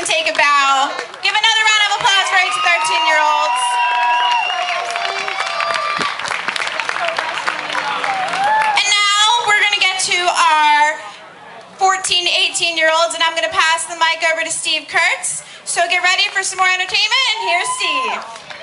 Take a bow. Give another round of applause for 8 to 13 year olds. And now we're going to get to our 14-18-year-olds, and I'm going to pass the mic over to Steve Kurtz. So get ready for some more entertainment, and here's Steve.